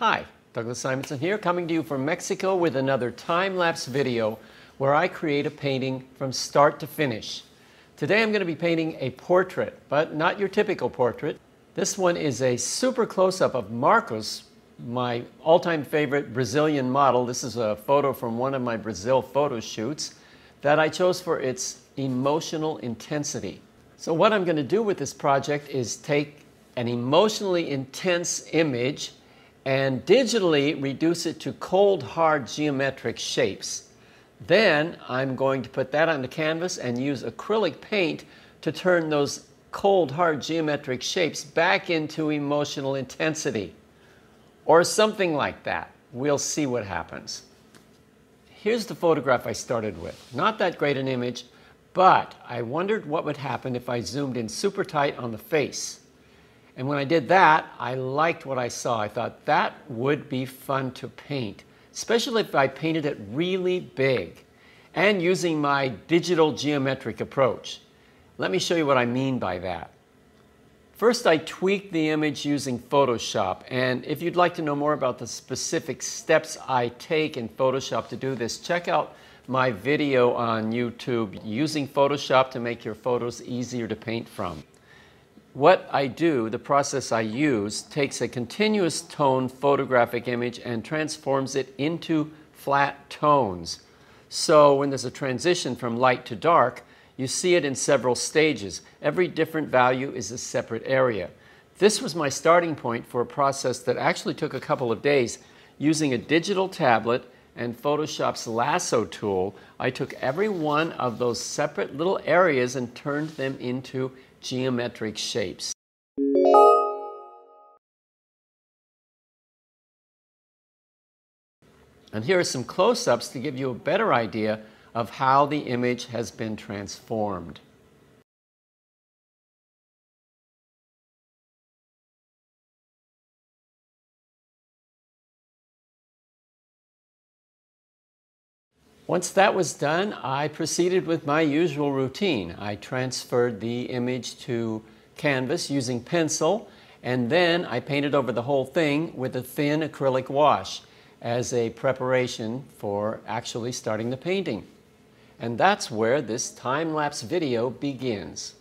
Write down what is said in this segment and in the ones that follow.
Hi, Douglas Simonson here, coming to you from Mexico with another time-lapse video where I create a painting from start to finish. Today I'm going to be painting a portrait, but not your typical portrait. This one is a super close-up of Marcus, my all-time favorite Brazilian model. This is a photo from one of my Brazil photo shoots that I chose for its emotional intensity. So what I'm going to do with this project is take an emotionally intense image and digitally reduce it to cold, hard geometric shapes. Then I'm going to put that on the canvas and use acrylic paint to turn those cold, hard geometric shapes back into emotional intensity. Or something like that. We'll see what happens. Here's the photograph I started with. Not that great an image, but I wondered what would happen if I zoomed in super tight on the face. And when I did that, I liked what I saw. I thought that would be fun to paint, especially if I painted it really big and using my digital geometric approach. Let me show you what I mean by that. First, I tweaked the image using Photoshop. And if you'd like to know more about the specific steps I take in Photoshop to do this, check out my video on YouTube using Photoshop to make your photos easier to paint from. What I do, the process I use, takes a continuous tone photographic image and transforms it into flat tones. So when there's a transition from light to dark, you see it in several stages. Every different value is a separate area. This was my starting point for a process that actually took a couple of days. Using a digital tablet and Photoshop's lasso tool, I took every one of those separate little areas and turned them into geometric shapes. And here are some close-ups to give you a better idea of how the image has been transformed. Once that was done, I proceeded with my usual routine. I transferred the image to canvas using pencil, and then I painted over the whole thing with a thin acrylic wash as a preparation for actually starting the painting. And that's where this time-lapse video begins.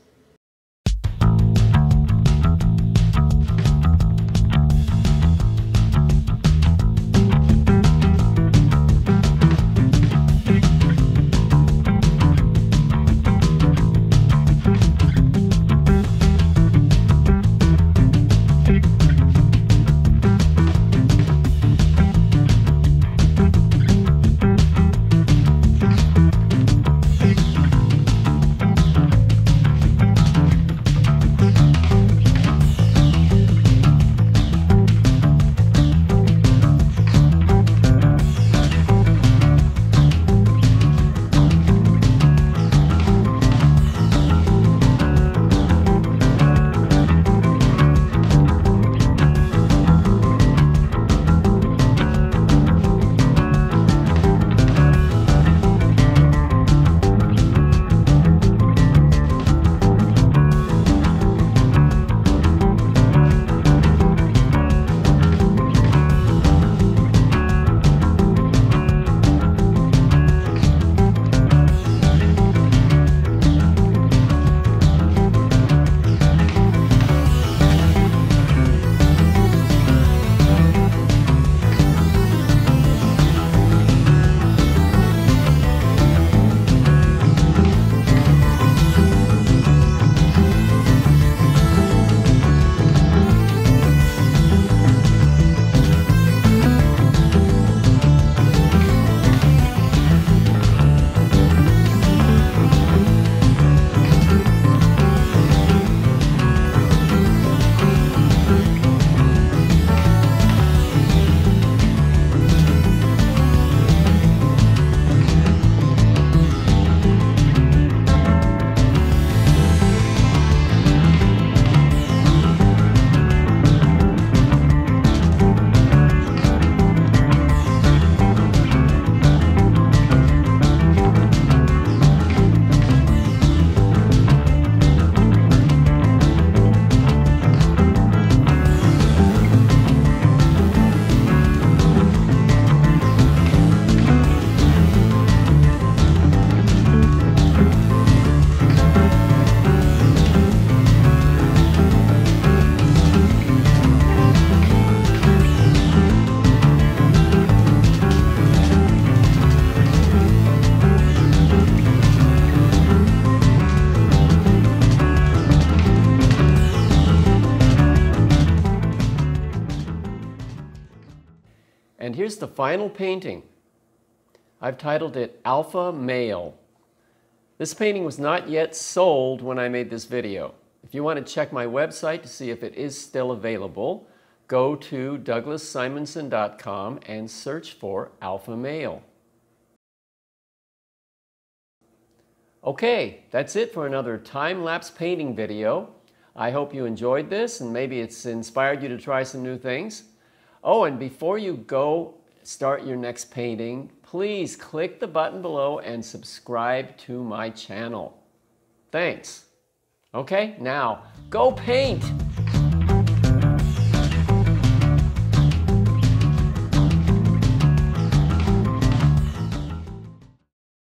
Here's the final painting. I've titled it Alpha Male. This painting was not yet sold when I made this video. If you want to check my website to see if it is still available, go to douglassimonson.com and search for Alpha Male. Okay, that's it for another time-lapse painting video. I hope you enjoyed this and maybe it's inspired you to try some new things. Oh, and before you go start your next painting, please click the button below and subscribe to my channel. Thanks. Okay, now go paint!